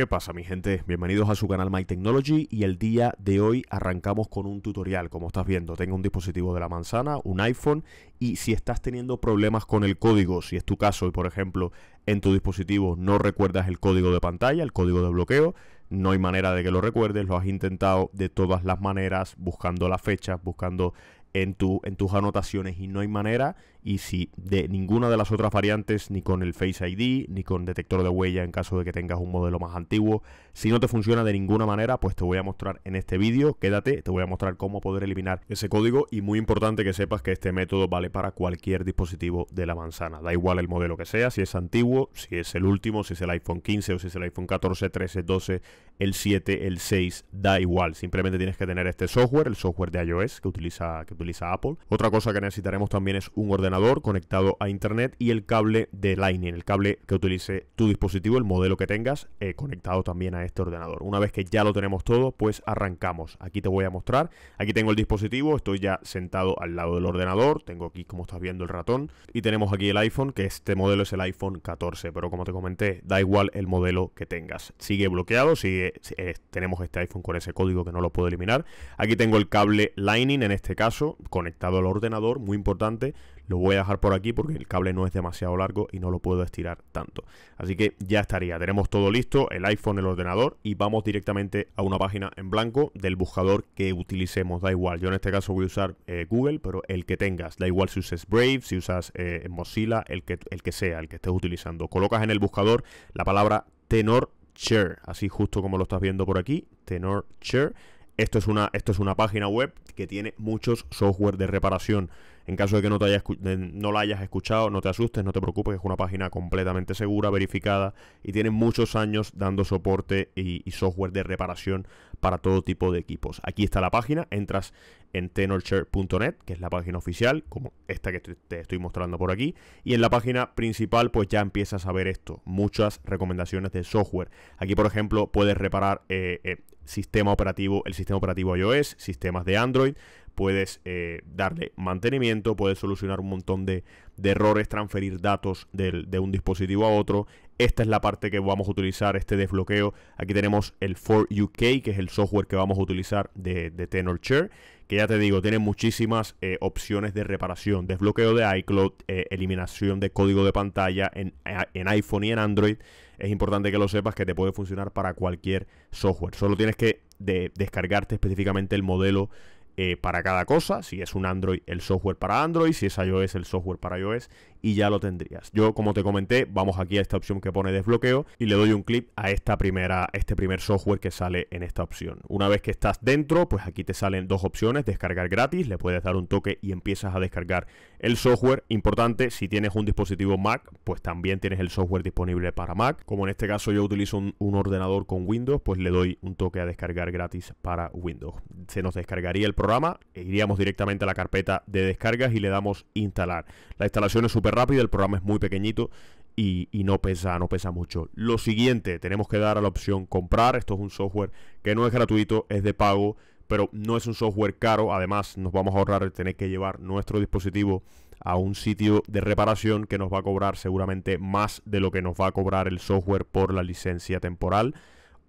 ¿Qué pasa mi gente? Bienvenidos a su canal My Technology y el día de hoy arrancamos con un tutorial. Como estás viendo, tengo un dispositivo de la manzana, un iPhone y si estás teniendo problemas con el código, si es tu caso y por ejemplo en tu dispositivo no recuerdas el código de pantalla, el código de bloqueo, no hay manera de que lo recuerdes, lo has intentado de todas las maneras, buscando las fechas, buscando en, tu, en tus anotaciones y no hay manera. Y si de ninguna de las otras variantes, ni con el Face ID, ni con detector de huella en caso de que tengas un modelo más antiguo, si no te funciona de ninguna manera, pues te voy a mostrar en este vídeo, quédate, te voy a mostrar cómo poder eliminar ese código y muy importante que sepas que este método vale para cualquier dispositivo de la manzana, da igual el modelo que sea, si es antiguo, si es el último, si es el iPhone 15 o si es el iPhone 14, 13, 12, el 7, el 6, da igual, simplemente tienes que tener este software, el software de iOS que utiliza, que utiliza Apple. Otra cosa que necesitaremos también es un ordenador conectado a internet y el cable de Lightning, el cable que utilice tu dispositivo, el modelo que tengas, eh, conectado también a este ordenador. Una vez que ya lo tenemos todo, pues arrancamos. Aquí te voy a mostrar. Aquí tengo el dispositivo, estoy ya sentado al lado del ordenador. Tengo aquí, como estás viendo, el ratón. Y tenemos aquí el iPhone, que este modelo es el iPhone 14. Pero como te comenté, da igual el modelo que tengas. Sigue bloqueado, sigue, eh, tenemos este iPhone con ese código que no lo puedo eliminar. Aquí tengo el cable Lightning, en este caso, conectado conectado al ordenador, muy importante. Lo voy a dejar por aquí porque el cable no es demasiado largo y no lo puedo estirar tanto. Así que ya estaría. Tenemos todo listo, el iPhone, el ordenador y vamos directamente a una página en blanco del buscador que utilicemos. Da igual, yo en este caso voy a usar eh, Google, pero el que tengas. Da igual si usas Brave, si usas eh, Mozilla, el que, el que sea, el que estés utilizando. Colocas en el buscador la palabra Tenor Share, así justo como lo estás viendo por aquí, Tenor Share esto es, una, esto es una página web que tiene muchos software de reparación. En caso de que no, la hayas escuchado, no te asustes, no te preocupes, es una página completamente segura, verificada y tiene muchos años dando soporte y, software de reparación para todo tipo de equipos. Aquí está la página, entras en tenorshare.net, que es la página oficial, como esta que te estoy mostrando por aquí, y en la página principal pues ya empiezas a ver esto, muchas recomendaciones de software. Aquí por ejemplo puedes reparar eh, eh, sistema operativo, el sistema operativo iOS, sistemas de Android, puedes eh, darle mantenimiento, puedes solucionar un montón de, errores, transferir datos de un dispositivo a otro. Esta es la parte que vamos a utilizar, este desbloqueo. Aquí tenemos el For UK, que es el software que vamos a utilizar de, de TenorShare, que ya te digo, tiene muchísimas eh, opciones de reparación, desbloqueo de iCloud, eh, eliminación de código de pantalla en, en iPhone y en Android es importante que lo sepas que te puede funcionar para cualquier software. Solo tienes que descargarte específicamente el modelo eh, para cada cosa. Si es un Android, el software para Android. Si es iOS, el software para iOS. Y ya lo tendrías. Yo, como te comenté, vamos aquí a esta opción que pone desbloqueo y le doy un clic a esta primera, este primer software que sale en esta opción. Una vez que estás dentro, pues aquí te salen dos opciones. Descargar gratis, le puedes dar un toque y empiezas a descargar el software. Importante, si tienes un dispositivo Mac, pues también tienes el software disponible para Mac. Como en este caso yo utilizo un, un ordenador con Windows, pues le doy un toque a descargar gratis para Windows. Se nos descargaría el programa e iríamos directamente a la carpeta de descargas y le damos instalar. La instalación es súper rápida, el programa es muy pequeñito y, no pesa, no pesa mucho. Lo siguiente, tenemos que dar a la opción comprar. Esto es un software que no es gratuito, es de pago, pero no es un software caro. Además, nos vamos a ahorrar el tener que llevar nuestro dispositivo a un sitio de reparación que nos va a cobrar seguramente más de lo que nos va a cobrar el software por la licencia temporal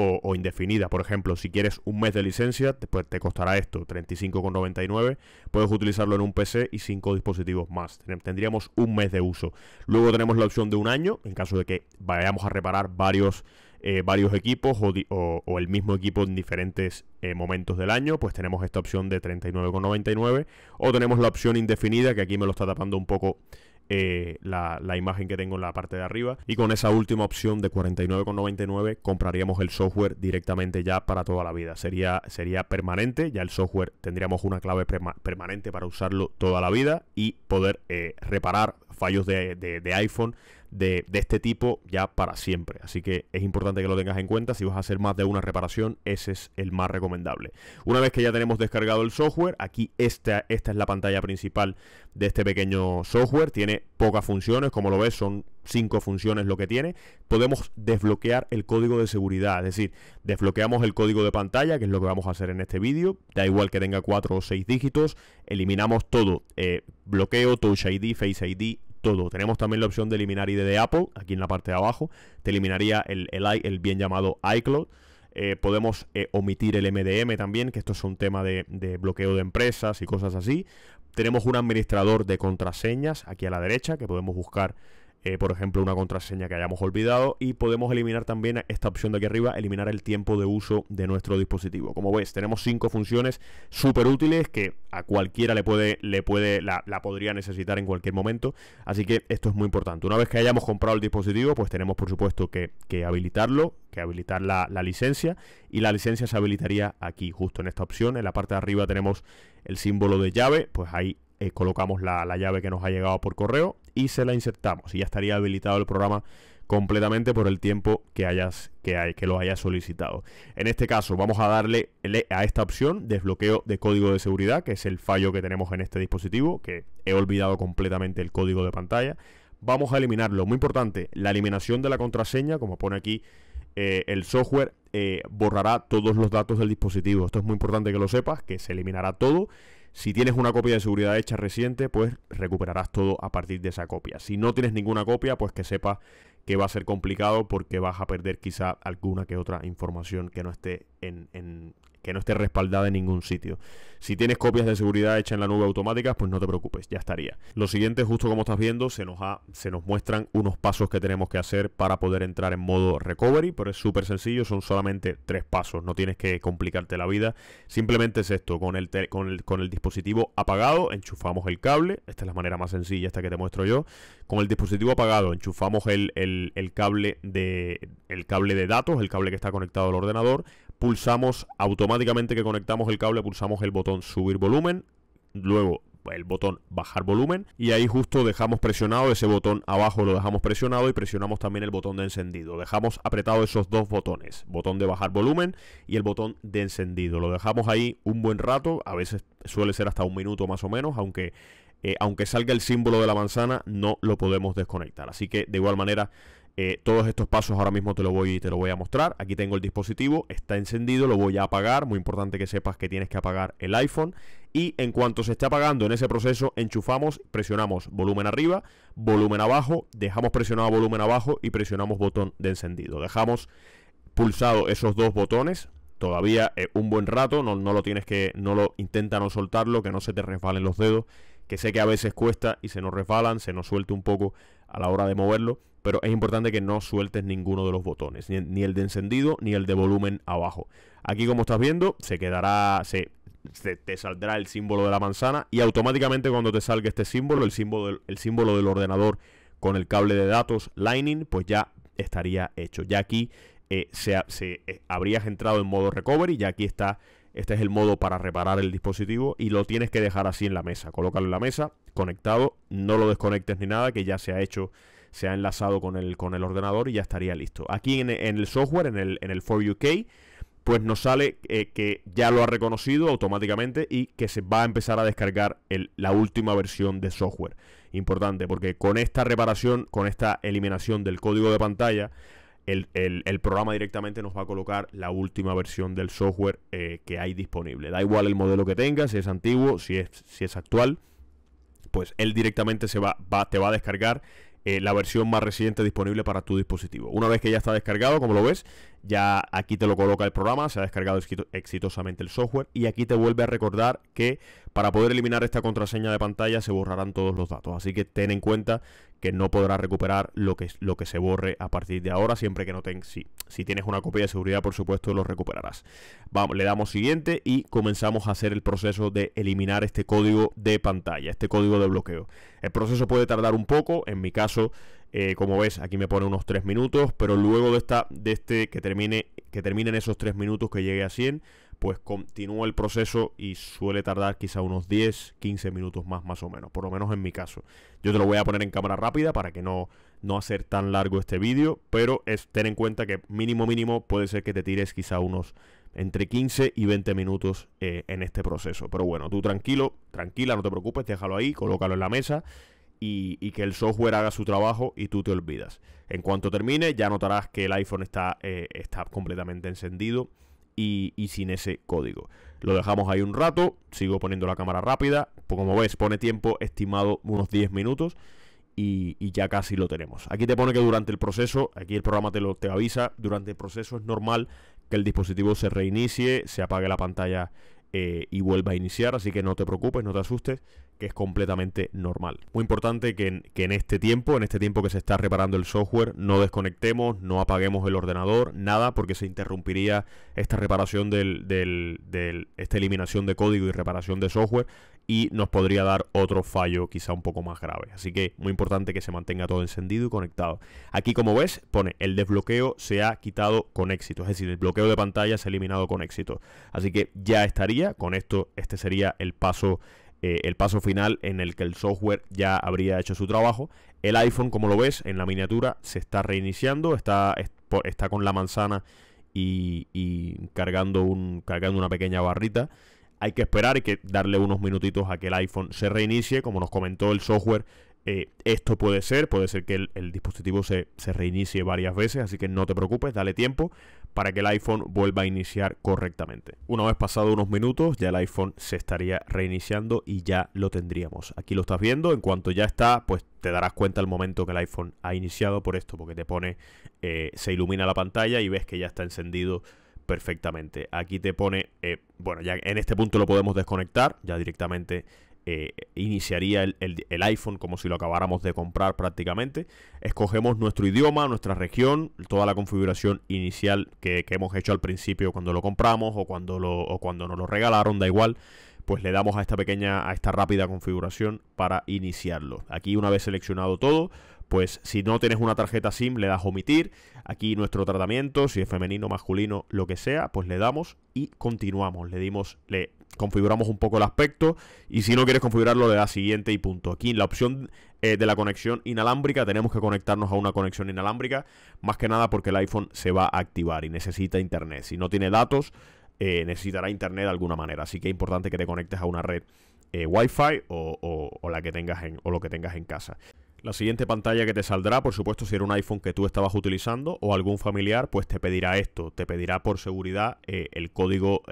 o, indefinida. Por ejemplo, si quieres un mes de licencia, pues te costará esto, 35,99. Puedes utilizarlo en un PC y 5 dispositivos más. Tendríamos un mes de uso. Luego tenemos la opción de un año, en caso de que vayamos a reparar varios, eh, varios equipos o, el mismo equipo en diferentes eh, momentos del año, pues tenemos esta opción de 39,99. O tenemos la opción indefinida, que aquí me lo está tapando un poco eh, la, imagen que tengo en la parte de arriba. Y con esa última opción de 49,99 compraríamos el software directamente ya para toda la vida. Sería, sería permanente ya el software tendríamos una clave permanente para usarlo toda la vida y poder eh, reparar fallos de, de iPhone de, este tipo ya para siempre. Así que es importante que lo tengas en cuenta. Si vas a hacer más de una reparación, ese es el más recomendable. Una vez que ya tenemos descargado el software, aquí esta, esta es la pantalla principal de este pequeño software. Tiene pocas funciones, como lo ves, son cinco funciones lo que tiene. Podemos desbloquear el código de seguridad, es decir, desbloqueamos el código de pantalla, que es lo que vamos a hacer en este vídeo. Da igual que tenga cuatro o seis dígitos, eliminamos todo, eh, bloqueo, Touch ID, Face ID, todo. Tenemos también la opción de eliminar ID de Apple, aquí en la parte de abajo. Te eliminaría el, el, bien llamado iCloud. Eh, podemos eh, omitir el MDM también, que esto es un tema de, de, bloqueo de empresas y cosas así. Tenemos un administrador de contraseñas aquí a la derecha, que podemos buscar eh, por ejemplo, una contraseña que hayamos olvidado y podemos eliminar también esta opción de aquí arriba, eliminar el tiempo de uso de nuestro dispositivo. Como ves, tenemos cinco funciones súper útiles que a cualquiera le puede, le puede, la, podría necesitar en cualquier momento. Así que esto es muy importante. Una vez que hayamos comprado el dispositivo, pues tenemos por supuesto que, habilitarlo, que habilitar la, la licencia y la licencia se habilitaría aquí, justo en esta opción. En la parte de arriba tenemos el símbolo de llave, pues ahí eh, colocamos la, llave que nos ha llegado por correo y se la insertamos y ya estaría habilitado el programa completamente por el tiempo que hayas que, hay, que lo hayas solicitado. En este caso vamos a darle a esta opción desbloqueo de código de seguridad, que es el fallo que tenemos en este dispositivo, que he olvidado completamente el código de pantalla. Vamos a eliminarlo. Muy importante, la eliminación de la contraseña, como pone aquí eh, el software eh, borrará todos los datos del dispositivo. Esto es muy importante que lo sepas, que se eliminará todo si tienes una copia de seguridad hecha reciente, pues recuperarás todo a partir de esa copia. Si no tienes ninguna copia, pues que sepas que va a ser complicado porque vas a perder quizá alguna que otra información que no esté en, que no esté respaldada en ningún sitio. Si tienes copias de seguridad hechas en la nube automática, pues no te preocupes, ya estaría. Lo siguiente, justo como estás viendo, se nos, se nos muestran unos pasos que tenemos que hacer para poder entrar en modo recovery, pero es súper sencillo, son solamente tres pasos, no tienes que complicarte la vida. Simplemente es esto, con el, con el, con el dispositivo apagado, enchufamos el cable, esta es la manera más sencilla, esta que te muestro yo. Con el dispositivo apagado, enchufamos el, el cable, de, el cable de datos, el cable que está conectado al ordenador, pulsamos automáticamente que conectamos el cable, pulsamos el botón subir volumen, luego el botón bajar volumen y ahí justo dejamos presionado ese botón abajo lo dejamos presionado y presionamos también el botón de encendido. Dejamos apretado esos dos botones botón de bajar volumen y el botón de encendido. Lo dejamos ahí un buen rato a veces suele ser hasta un minuto más o menos aunque eh, aunque salga el símbolo de la manzana no lo podemos desconectar. Así que de igual manera eh, todos estos pasos ahora mismo te lo, voy, te lo voy a mostrar. Aquí tengo el dispositivo, está encendido, lo voy a apagar. Muy importante que sepas que tienes que apagar el iPhone. Y en cuanto se esté apagando en ese proceso, enchufamos, presionamos volumen arriba, volumen abajo, dejamos presionado volumen abajo y presionamos botón de encendido. Dejamos pulsado esos dos botones, todavía eh, un buen rato, no, no, lo tienes que, no lo intenta no soltarlo, que no se te resbalen los dedos, que sé que a veces cuesta y se nos resbalan, se nos suelte un poco a la hora de moverlo, pero es importante que no sueltes ninguno de los botones, ni, el de encendido ni el de volumen abajo. Aquí como estás viendo, se quedará, se, te saldrá el símbolo de la manzana y automáticamente cuando te salga este símbolo, el símbolo del, el símbolo del ordenador con el cable de datos Lightning, pues ya estaría hecho. Ya aquí eh, se, eh, habrías entrado en modo recovery, ya aquí está este es el modo para reparar el dispositivo y lo tienes que dejar así en la mesa. Colócalo en la mesa, conectado, no lo desconectes ni nada, que ya se ha hecho se ha enlazado con el, con el ordenador y ya estaría listo. Aquí en, el software, en el, en el For UK, pues nos sale eh, que ya lo ha reconocido automáticamente y que se va a empezar a descargar la última versión de software. Importante, porque con esta reparación, con esta eliminación del código de pantalla, el, programa directamente nos va a colocar la última versión del software eh, que hay disponible. Da igual el modelo que tengas, si es antiguo, si es, si es actual, pues él directamente se va, te va a descargar eh, la versión más reciente disponible para tu dispositivo. Una vez que ya está descargado, como lo ves, ya aquí te lo coloca el programa, se ha descargado exitosamente el software y aquí te vuelve a recordar que para poder eliminar esta contraseña de pantalla se borrarán todos los datos. Así que ten en cuenta que no podrás recuperar lo que, lo que se borre a partir de ahora, siempre que no tengas, si, si tienes una copia de seguridad, por supuesto, lo recuperarás. Vamos, le damos siguiente y comenzamos a hacer el proceso de eliminar este código de pantalla, este código de bloqueo. El proceso puede tardar un poco, en mi caso, eh, como ves, aquí me pone unos 3 minutos, pero luego de, esta, de este que termine, que terminen esos 3 minutos que llegue a 100, pues continúa el proceso y suele tardar quizá unos 10, 15 minutos más más o menos, por lo menos en mi caso. Yo te lo voy a poner en cámara rápida para que no, no hacer tan largo este vídeo, pero es ten en cuenta que mínimo mínimo puede ser que te tires quizá unos entre 15 y 20 minutos eh, en este proceso. Pero bueno, tú tranquilo, tranquila, no te preocupes, déjalo ahí, colócalo en la mesa y, que el software haga su trabajo y tú te olvidas. En cuanto termine, ya notarás que el iPhone está, eh, está completamente encendido y, sin ese código. Lo dejamos ahí un rato, sigo poniendo la cámara rápida, como ves pone tiempo estimado unos 10 minutos y, ya casi lo tenemos. Aquí te pone que durante el proceso, aquí el programa te lo te avisa, durante el proceso es normal que el dispositivo se reinicie, se apague la pantalla eh, y vuelva a iniciar, así que no te preocupes, no te asustes, que es completamente normal. Muy importante que en, este tiempo, en este tiempo que se está reparando el software, no desconectemos, no apaguemos el ordenador, nada, porque se interrumpiría esta reparación del, del, esta eliminación de código y reparación de software y nos podría dar otro fallo quizá un poco más grave. Así que muy importante que se mantenga todo encendido y conectado. Aquí como ves pone el desbloqueo se ha quitado con éxito, es decir, el bloqueo de pantalla se ha eliminado con éxito. Así que ya estaría, con esto este sería el paso eh, el paso final en el que el software ya habría hecho su trabajo. El iPhone, como lo ves en la miniatura, se está reiniciando, está, está con la manzana y, cargando, un, cargando una pequeña barrita. Hay que esperar, y que darle unos minutitos a que el iPhone se reinicie. Como nos comentó el software, eh, esto puede ser, puede ser que el, dispositivo se, se, reinicie varias veces, así que no te preocupes, dale tiempo para que el iPhone vuelva a iniciar correctamente. Una vez pasado unos minutos, ya el iPhone se estaría reiniciando y ya lo tendríamos. Aquí lo estás viendo, en cuanto ya está, pues te darás cuenta al momento que el iPhone ha iniciado por esto, porque te pone, eh, se ilumina la pantalla y ves que ya está encendido perfectamente. Aquí te pone, eh, bueno, ya en este punto lo podemos desconectar, ya directamente eh, iniciaría el, iPhone como si lo acabáramos de comprar prácticamente. Escogemos nuestro idioma, nuestra región, toda la configuración inicial que, hemos hecho al principio cuando lo compramos o cuando, o cuando nos lo regalaron, da igual. Pues le damos a esta pequeña, a esta rápida configuración para iniciarlo. Aquí una vez seleccionado todo, pues si no tienes una tarjeta SIM le das omitir, aquí nuestro tratamiento, si es femenino, masculino, lo que sea, pues le damos y continuamos, le dimos, le configuramos un poco el aspecto y si no quieres configurarlo le das siguiente y punto. Aquí en la opción eh, de la conexión inalámbrica tenemos que conectarnos a una conexión inalámbrica más que nada porque el iPhone se va a activar y necesita internet. Si no tiene datos eh, necesitará internet de alguna manera, así que es importante que te conectes a una red eh, Wi-Fi o, la que tengas en, o lo que tengas en casa. La siguiente pantalla que te saldrá, por supuesto, si era un iPhone que tú estabas utilizando o algún familiar, pues te pedirá esto, te pedirá por seguridad el código,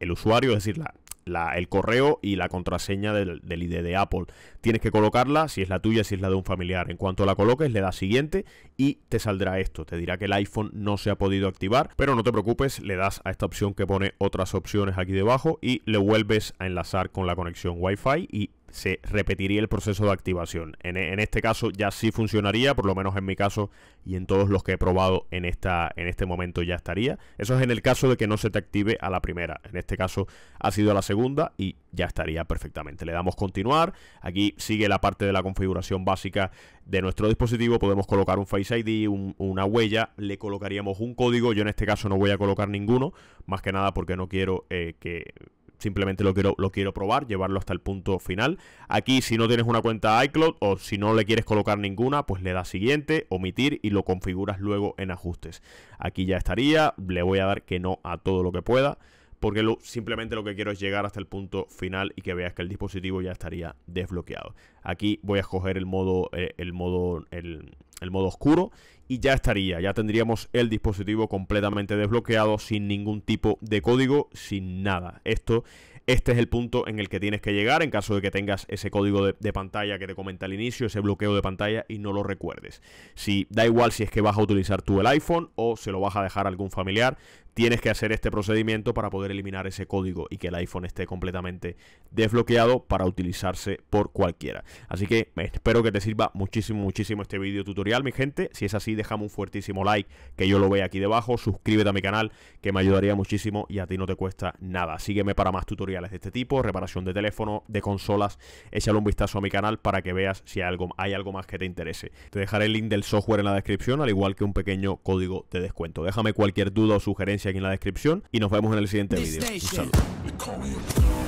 el usuario, es decir, la, el correo y la contraseña del, ID de Apple. Tienes que colocarla, si es la tuya, si es la de un familiar. En cuanto la coloques, le das siguiente y te saldrá esto. Te dirá que el iPhone no se ha podido activar, pero no te preocupes, le das a esta opción que pone otras opciones aquí debajo y le vuelves a enlazar con la conexión Wi-Fi y se repetiría el proceso de activación. En, este caso ya sí funcionaría, por lo menos en mi caso y en todos los que he probado en, esta, en este momento ya estaría. Eso es en el caso de que no se te active a la primera. En este caso ha sido a la segunda y ya estaría perfectamente. Le damos continuar. Aquí sigue la parte de la configuración básica de nuestro dispositivo. Podemos colocar un Face ID, una huella. Le colocaríamos un código. Yo en este caso no voy a colocar ninguno. Más que nada porque no quiero eh, que simplemente lo quiero, lo quiero probar, llevarlo hasta el punto final. Aquí si no tienes una cuenta iCloud o si no le quieres colocar ninguna, pues le das siguiente, omitir y lo configuras luego en ajustes. Aquí ya estaría, le voy a dar que no a todo lo que pueda. Porque simplemente lo que quiero es llegar hasta el punto final y que veas que el dispositivo ya estaría desbloqueado. Aquí voy a escoger el modo, eh, el modo, el, el modo oscuro y ya estaría, ya tendríamos el dispositivo completamente desbloqueado sin ningún tipo de código, sin nada. Esto este es el punto en el que tienes que llegar en caso de que tengas ese código de, pantalla que te comenta al inicio, ese bloqueo de pantalla y no lo recuerdes. Si da igual si es que vas a utilizar tú el iPhone o se lo vas a dejar a algún familiar, tienes que hacer este procedimiento para poder eliminar ese código y que el iPhone esté completamente desbloqueado para utilizarse por cualquiera. Así que espero que te sirva muchísimo, muchísimo este vídeo tutorial, mi gente. Si es así, déjame un fuertísimo like, que yo lo vea aquí debajo. Suscríbete a mi canal, que me ayudaría muchísimo y a ti no te cuesta nada. Sígueme para más tutoriales de este tipo, reparación de teléfono, de consolas, échale un vistazo a mi canal para que veas si hay algo, hay algo más que te interese. Te dejaré el link del software en la descripción, al igual que un pequeño código de descuento. Déjame cualquier duda o sugerencia aquí en la descripción y nos vemos en el siguiente vídeo. Un saludo.